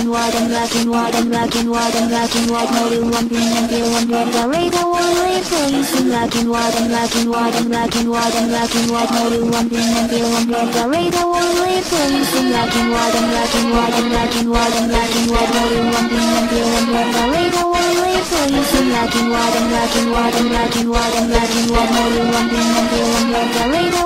and white and black and white and black and white and black and white Mode one green and blue and red The rainbow only plays in black and white and black and white and black and white and black and white Mode one green and blue and red The rainbow only plays in black and white and black and white and black and white and black and white Mode one green and blue and red The rainbow only plays in black and white and black and white and black and white and black and white Mode one green and blue and red The rainbow